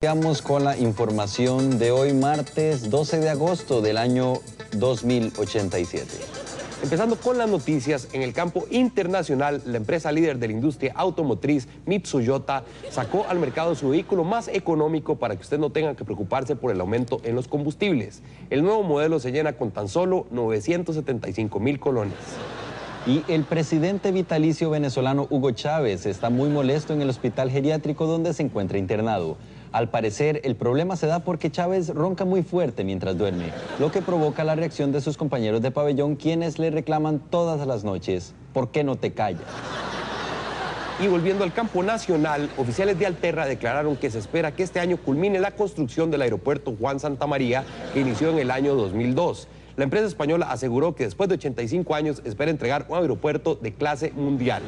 Iniciamos con la información de hoy, martes 12 de agosto del año 2087. Empezando con las noticias, en el campo internacional, la empresa líder de la industria automotriz, Mitsuyota, sacó al mercado su vehículo más económico para que usted no tenga que preocuparse por el aumento en los combustibles. El nuevo modelo se llena con tan solo 975 mil colones. Y el presidente vitalicio venezolano Hugo Chávez está muy molesto en el hospital geriátrico donde se encuentra internado. Al parecer, el problema se da porque Chávez ronca muy fuerte mientras duerme, lo que provoca la reacción de sus compañeros de pabellón, quienes le reclaman todas las noches, ¿por qué no te callas? Y volviendo al campo nacional, oficiales de Alterra declararon que se espera que este año culmine la construcción del aeropuerto Juan Santa María, que inició en el año 2002. La empresa española aseguró que después de 85 años espera entregar un aeropuerto de clase mundial.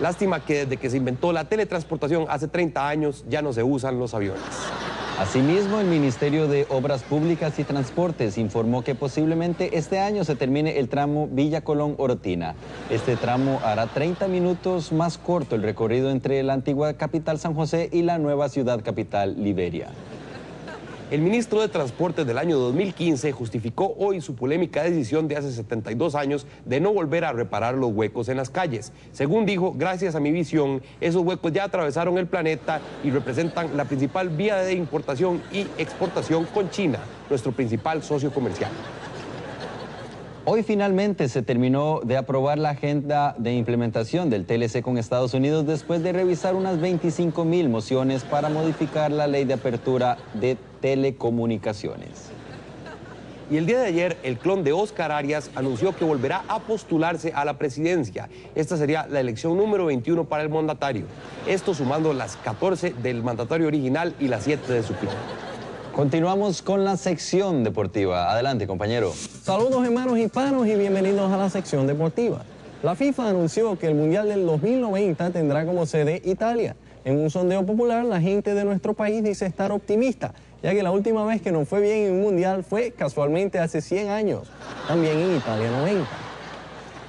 Lástima que desde que se inventó la teletransportación hace 30 años ya no se usan los aviones. Asimismo, el Ministerio de Obras Públicas y Transportes informó que posiblemente este año se termine el tramo Villa Colón-Orotina. Este tramo hará 30 minutos más corto el recorrido entre la antigua capital San José y la nueva ciudad capital Liberia. El ministro de Transporte del año 2015 justificó hoy su polémica decisión de hace 72 años de no volver a reparar los huecos en las calles. Según dijo, gracias a mi visión, esos huecos ya atravesaron el planeta y representan la principal vía de importación y exportación con China, nuestro principal socio comercial. Hoy finalmente se terminó de aprobar la agenda de implementación del TLC con Estados Unidos después de revisar unas 25 mil mociones para modificar la ley de apertura de telecomunicaciones. Y el día de ayer, el clon de Oscar Arias anunció que volverá a postularse a la presidencia. Esta sería la elección número 21 para el mandatario. Esto sumando las 14 del mandatario original y las 7 de su clon. Continuamos con la sección deportiva. Adelante, compañero. Saludos, hermanos hispanos, y bienvenidos a la sección deportiva. La FIFA anunció que el Mundial del 2090 tendrá como sede Italia. En un sondeo popular, la gente de nuestro país dice estar optimista, ya que la última vez que nos fue bien en un Mundial fue casualmente hace 100 años, también en Italia 90.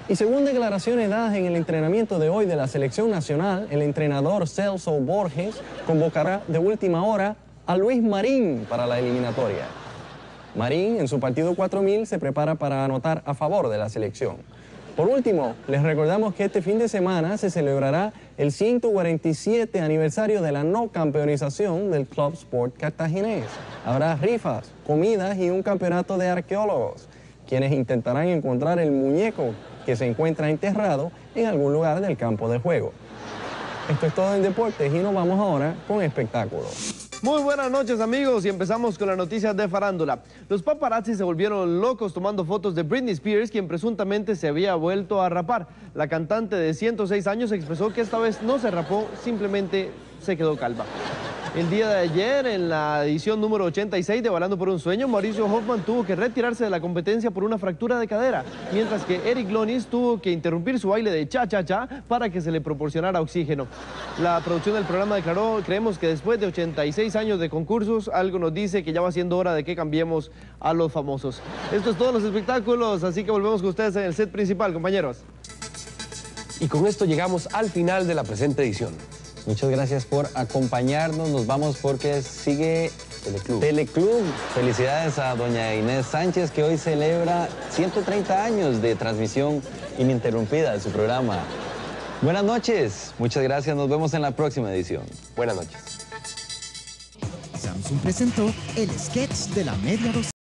Y según declaraciones dadas en el entrenamiento de hoy de la selección nacional, el entrenador Celso Borges convocará de última hora a Luis Marín para la eliminatoria. Marín en su partido 4000 se prepara para anotar a favor de la selección. Por último, les recordamos que este fin de semana se celebrará el 147 aniversario de la no campeonización del Club Sport Cartaginés. Habrá rifas, comidas y un campeonato de arqueólogos, quienes intentarán encontrar el muñeco que se encuentra enterrado en algún lugar del campo de juego. Esto es todo en deportes y nos vamos ahora con espectáculos. Muy buenas noches amigos y empezamos con las noticias de farándula. Los paparazzi se volvieron locos tomando fotos de Britney Spears, quien presuntamente se había vuelto a rapar. La cantante de 106 años expresó que esta vez no se rapó, simplemente se quedó calva. El día de ayer, en la edición número 86 de Balando por un Sueño, Mauricio Hoffman tuvo que retirarse de la competencia por una fractura de cadera, mientras que Eric Lonis tuvo que interrumpir su baile de cha-cha-cha para que se le proporcionara oxígeno. La producción del programa declaró, creemos que después de 86 años de concursos, algo nos dice que ya va siendo hora de que cambiemos a los famosos. Esto es todos los espectáculos, así que volvemos con ustedes en el set principal, compañeros. Y con esto llegamos al final de la presente edición. Muchas gracias por acompañarnos. Nos vamos porque sigue Teleclub. Teleclub. Felicidades a doña Inés Sánchez que hoy celebra 130 años de transmisión ininterrumpida de su programa. Buenas noches. Muchas gracias. Nos vemos en la próxima edición. Buenas noches. Samsung presentó el sketch de la media docena.